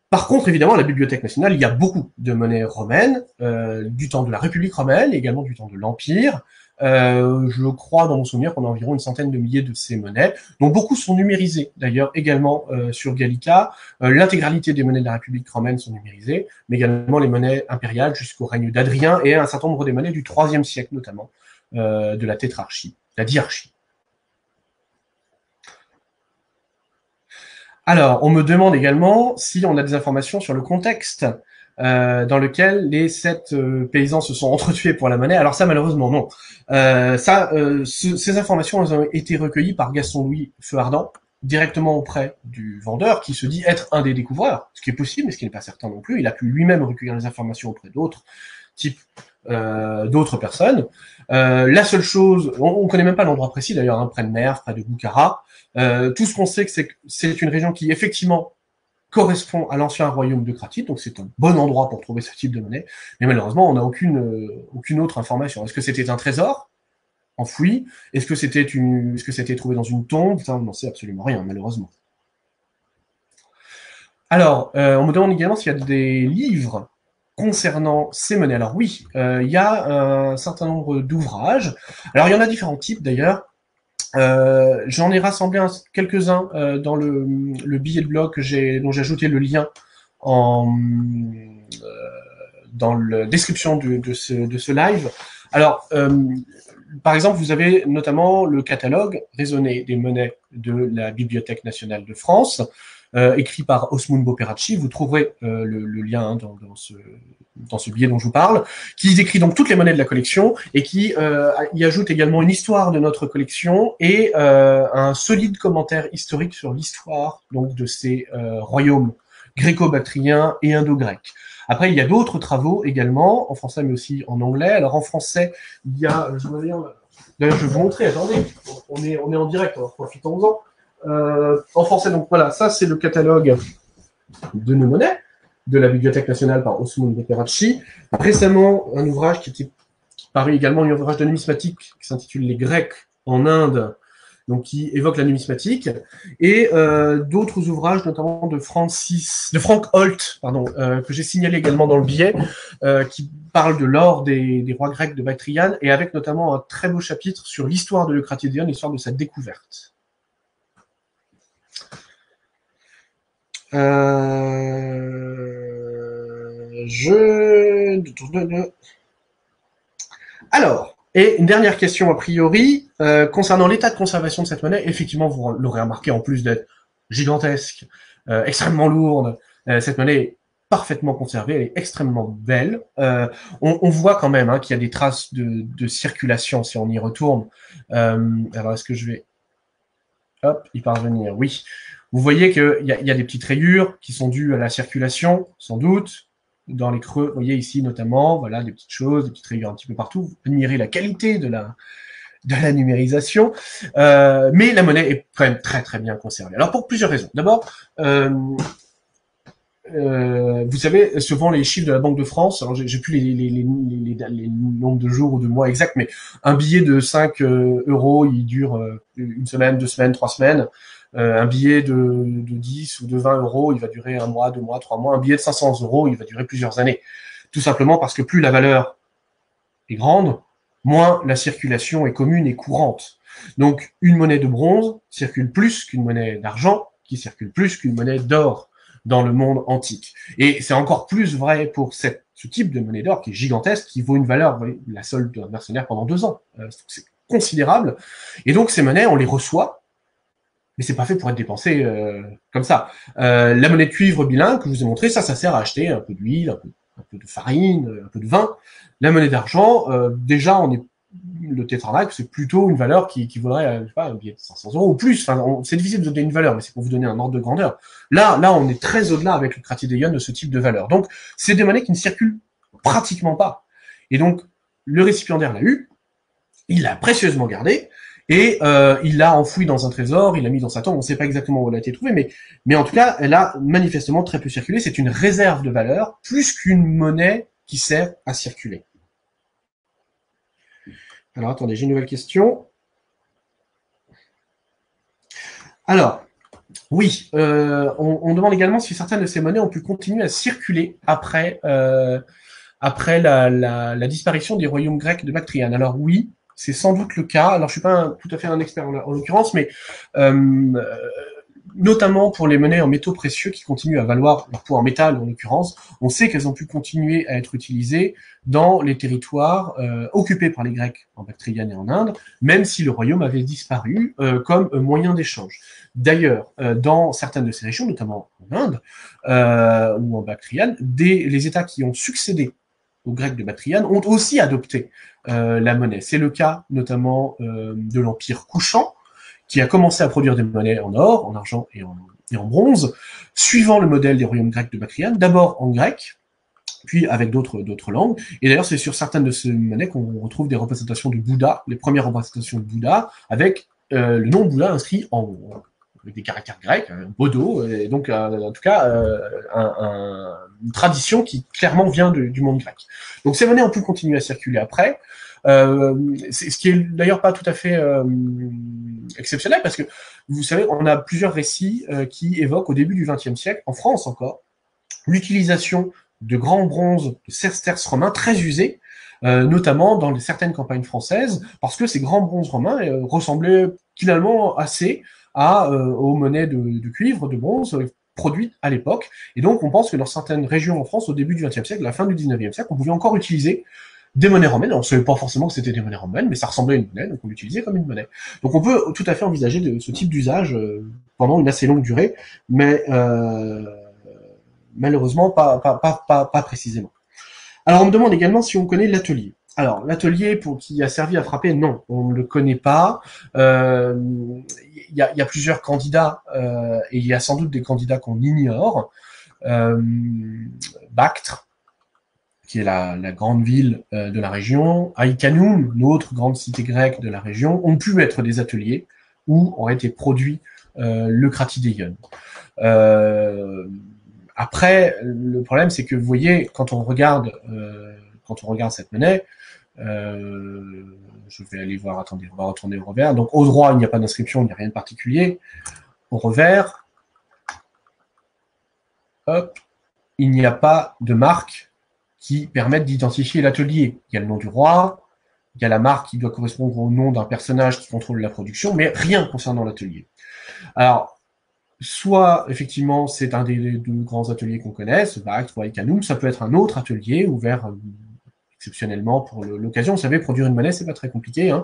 Par contre, évidemment, à la Bibliothèque nationale, il y a beaucoup de monnaies romaines, du temps de la République romaine, également du temps de l'Empire, euh, je crois dans mon souvenir qu'on a environ une centaine de milliers de ces monnaies, dont beaucoup sont numérisées d'ailleurs également euh, sur Gallica. Euh, l'intégralité des monnaies de la République romaine sont numérisées, mais également les monnaies impériales jusqu'au règne d'Adrien et un certain nombre des monnaies du IIIe siècle notamment, de la tétrarchie, la diarchie. Alors, on me demande également si on a des informations sur le contexte euh, dans lequel les sept euh, paysans se sont *laughs* entretués pour la monnaie. Alors ça, malheureusement, non. Euh, ça, ces informations elles ont été recueillies par Gaston-Louis Feuardant directement auprès du vendeur qui se dit être un des découvreurs, ce qui est possible, mais ce qui n'est pas certain non plus. Il a pu lui-même recueillir les informations auprès d'autres, type d'autres personnes. la seule chose, on, ne connaît même pas l'endroit précis d'ailleurs, hein, près de Merv, près de Bukhara. tout ce qu'on sait, c'est que c'est une région qui effectivement correspond à l'ancien royaume de Kratite, donc c'est un bon endroit pour trouver ce type de monnaie. Mais malheureusement, on n'a aucune aucune autre information. Est-ce que c'était un trésor enfoui? Est-ce que c'était une, c'était trouvé dans une tombe? On n'en sait absolument rien, malheureusement. Alors, euh, on me demande également s'il y a des livres concernant ces monnaies. Alors oui, euh, il y a un certain nombre d'ouvrages. Alors il y en a différents types d'ailleurs. Euh, j'en ai rassemblé quelques-uns dans le, billet de blog que dont j'ai ajouté le lien en, dans la description de, ce, de ce live. Alors, par exemple, vous avez notamment le catalogue raisonné des monnaies de la Bibliothèque nationale de France, euh, écrit par Osmund Boperacci. Vous trouverez euh, le, lien hein, dans, ce, dans ce billet dont je vous parle, qui décrit donc toutes les monnaies de la collection et qui euh, y ajoute également une histoire de notre collection et un solide commentaire historique sur l'histoire donc de ces royaumes gréco-bactriens et indo-grecs. Après, il y a d'autres travaux également, en français mais aussi en anglais. Alors en français, il y a, je d'ailleurs je vais vous montrer, attendez, on est, on est en direct, alors profitons-en. Euh, en français, donc voilà, ça c'est le catalogue de nos monnaies de la Bibliothèque nationale par Osmund Peperacci. Récemment, un ouvrage qui était qui paru également, un ouvrage de numismatique qui s'intitule Les Grecs en Inde, donc qui évoque la numismatique, et euh, d'autres ouvrages, notamment de Francis, de Frank Holt, pardon, euh, que j'ai signalé également dans le billet, qui parle de l'or des, des, rois grecs de Bactriane, et avec notamment un très beau chapitre sur l'histoire de l'Eucratidéon, l'histoire de sa découverte. Je... Alors, et une dernière question a priori, euh, concernant l'état de conservation de cette monnaie, effectivement, vous l'aurez remarqué, en plus d'être gigantesque, euh, extrêmement lourde, euh, cette monnaie est parfaitement conservée, elle est extrêmement belle. On, voit quand même hein, qu'il y a des traces de, circulation si on y retourne. alors, est-ce que je vais... Hop, y parvenir, oui. Vous voyez qu'il y, a des petites rayures qui sont dues à la circulation, sans doute dans les creux, vous voyez ici notamment, voilà, des petites choses, des petites rayures un petit peu partout. Vous admirez la qualité de la, numérisation, euh, mais la monnaie est quand même très très bien conservée. Alors pour plusieurs raisons. D'abord, euh, euh, vous savez, souvent les chiffres de la Banque de France, alors j'ai plus les, les, nombres de jours ou de mois exacts, mais un billet de 5 euh, euros, il dure une semaine, deux semaines, trois semaines. Euh, un billet de, de 10 ou de 20 euros, il va durer un mois, deux mois, trois mois. Un billet de 500 euros, il va durer plusieurs années. Tout simplement parce que plus la valeur est grande, moins la circulation est commune et courante. Donc une monnaie de bronze circule plus qu'une monnaie d'argent, qui circule plus qu'une monnaie d'or dans le monde antique. Et c'est encore plus vrai pour ce type de monnaie d'or qui est gigantesque, qui vaut une valeur, la solde d'un mercenaire pendant deux ans. Euh, c'est considérable. Et donc ces monnaies, on les reçoit mais c'est pas fait pour être dépensé euh, comme ça. Euh, la monnaie de cuivre bilingue que je vous ai montré, ça, ça sert à acheter un peu d'huile, un peu, de farine, un peu de vin. La monnaie d'argent, euh, déjà, on est le tétradraque, c'est plutôt une valeur qui, qui vaudrait, je sais pas, un billet de 500 euros ou plus. Enfin, c'est difficile de donner une valeur, mais c'est pour vous donner un ordre de grandeur. Là, là, on est très au-delà avec le cratidéion de ce type de valeur. Donc, c'est des monnaies qui ne circulent pratiquement pas. Et donc, le récipiendaire l'a eu, il l'a précieusement gardé, et euh, il l'a enfoui dans un trésor, il l'a mis dans sa tombe, on ne sait pas exactement où elle a été trouvée, mais, mais en tout cas, elle a manifestement très peu circulé. C'est une réserve de valeur, plus qu'une monnaie qui sert à circuler. Alors attendez, j'ai une nouvelle question. Alors, oui, euh, on, demande également si certaines de ces monnaies ont pu continuer à circuler après, euh, après la, la, disparition des royaumes grecs de Bactriane. Alors oui, c'est sans doute le cas. Alors, je suis pas tout à fait un expert en, l'occurrence, mais euh, notamment pour les monnaies en métaux précieux qui continuent à valoir leur poids en métal en l'occurrence, on sait qu'elles ont pu continuer à être utilisées dans les territoires euh, occupés par les Grecs en Bactriane et en Inde, même si le royaume avait disparu euh, comme moyen d'échange. D'ailleurs, dans certaines de ces régions, notamment en Inde ou en Bactriane, des, les États qui ont succédé aux Grecs de Bactriane ont aussi adopté euh, la monnaie. C'est le cas notamment euh, de l'Empire couchant, qui a commencé à produire des monnaies en or, en argent et en, bronze, suivant le modèle des royaumes grecs de Bactriane, d'abord en grec, puis avec d'autres d'autres langues. Et d'ailleurs, c'est sur certaines de ces monnaies qu'on retrouve des représentations de Bouddha, les premières représentations de Bouddha, avec euh, le nom Bouddha inscrit en, avec des caractères grecs, un bodo, et donc en tout cas un, une tradition qui clairement vient du monde grec. Donc ces monnaies ont pu continuer à circuler après. Euh, ce qui est d'ailleurs pas tout à fait euh, exceptionnel parce que vous savez, on a plusieurs récits euh, qui évoquent au début du XXe siècle, en France encore, l'utilisation de grands bronzes de sesterces romains très usés, notamment dans certaines campagnes françaises, parce que ces grands bronzes romains ressemblaient finalement assez à, aux monnaies de, de, cuivre, de bronze produites à l'époque. Et donc, on pense que dans certaines régions en France, au début du XXe siècle, la fin du XIXe siècle, on pouvait encore utiliser des monnaies romaines. On ne savait pas forcément que c'était des monnaies romaines, mais ça ressemblait à une monnaie, donc on l'utilisait comme une monnaie. Donc on peut tout à fait envisager de, ce type d'usage euh, pendant une assez longue durée, mais euh, malheureusement pas, pas, pas, pas, précisément. Alors on me demande également si on connaît l'atelier. Alors l'atelier pour qui a servi à frapper, non, on ne le connaît pas. Euh, il y, a, y, a, plusieurs candidats et il y a sans doute des candidats qu'on ignore. Bactre, qui est la, grande ville euh, de la région, Aïkanoum, une autre grande cité grecque de la région, ont pu être des ateliers où aurait été produit euh, le kratidéion. Euh, après, le problème, c'est que vous voyez, quand on regarde, euh, quand on regarde cette monnaie, euh, je vais aller voir, attendez, on va retourner au revers. Donc au droit, il n'y a pas d'inscription, il n'y a rien de particulier. Au revers, hop, il n'y a pas de marque qui permettent d'identifier l'atelier. Il y a le nom du roi, il y a la marque qui doit correspondre au nom d'un personnage qui contrôle la production, mais rien concernant l'atelier. Alors, soit effectivement c'est un des deux grands ateliers qu'on connaisse, Bact ou Icanum, ça peut être un autre atelier ouvert euh, exceptionnellement pour l'occasion. Vous savez, produire une monnaie, c'est pas très compliqué. Hein.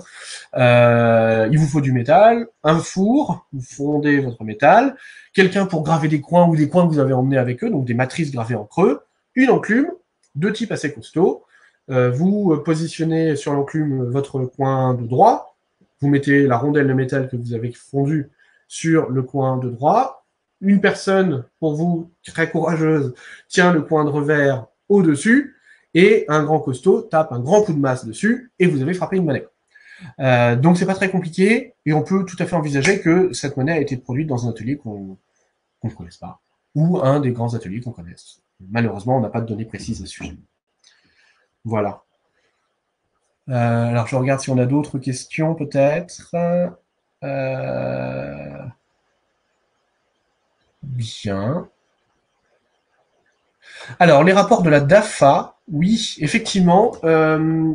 Euh, il vous faut du métal, un four, vous fondez votre métal, quelqu'un pour graver des coins ou des coins que vous avez emmenés avec eux, donc des matrices gravées en creux, une enclume, deux types assez costauds. Euh, vous positionnez sur l'enclume votre coin de droit, vous mettez la rondelle de métal que vous avez fondue sur le coin de droit. Une personne, pour vous, très courageuse, tient le coin de revers au-dessus, et un grand costaud tape un grand coup de masse dessus, et vous avez frappé une monnaie. Euh, donc c'est pas très compliqué, et on peut tout à fait envisager que cette monnaie a été produite dans un atelier qu'on ne connaisse pas, ou un des grands ateliers qu'on connaisse. Malheureusement, on n'a pas de données précises à ce sujet. Voilà. Euh, alors, je regarde si on a d'autres questions, peut-être. Euh, bien. Alors, les rapports de la DAFA, oui, effectivement. Euh,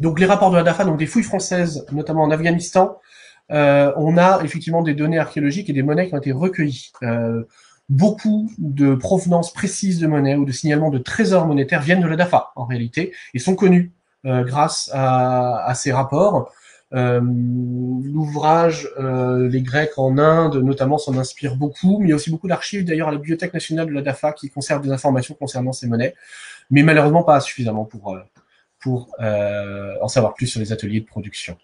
donc, les rapports de la DAFA, donc des fouilles françaises, notamment en Afghanistan, on a effectivement des données archéologiques et des monnaies qui ont été recueillies beaucoup de provenances précises de monnaie ou de signalements de trésors monétaires viennent de la DAFA en réalité et sont connus euh, grâce à, ces rapports. Euh, l'ouvrage euh, Les Grecs en Inde notamment s'en inspire beaucoup, mais il y a aussi beaucoup d'archives d'ailleurs à la Bibliothèque nationale de la DAFA qui conserve des informations concernant ces monnaies, mais malheureusement pas suffisamment pour, pour en savoir plus sur les ateliers de production.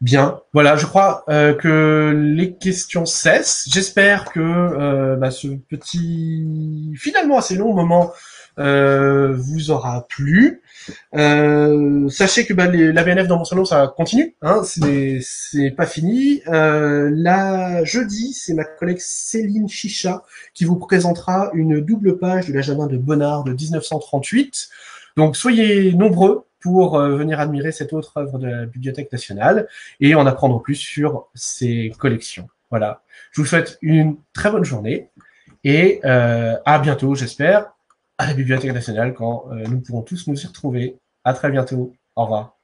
Bien, voilà, je crois euh, que les questions cessent. J'espère que euh, bah, ce petit, finalement assez long moment euh, vous aura plu. sachez que bah, la BNF dans mon salon, ça continue, hein, c'est pas fini. là, jeudi, c'est ma collègue Céline Chicha qui vous présentera une double page de la de Bonnard de 1938. Donc soyez nombreux pour euh, venir admirer cette autre œuvre de la Bibliothèque nationale et en apprendre plus sur ses collections. Voilà. Je vous souhaite une très bonne journée et euh, à bientôt, j'espère, à la Bibliothèque nationale quand euh, nous pourrons tous nous y retrouver. À très bientôt. Au revoir.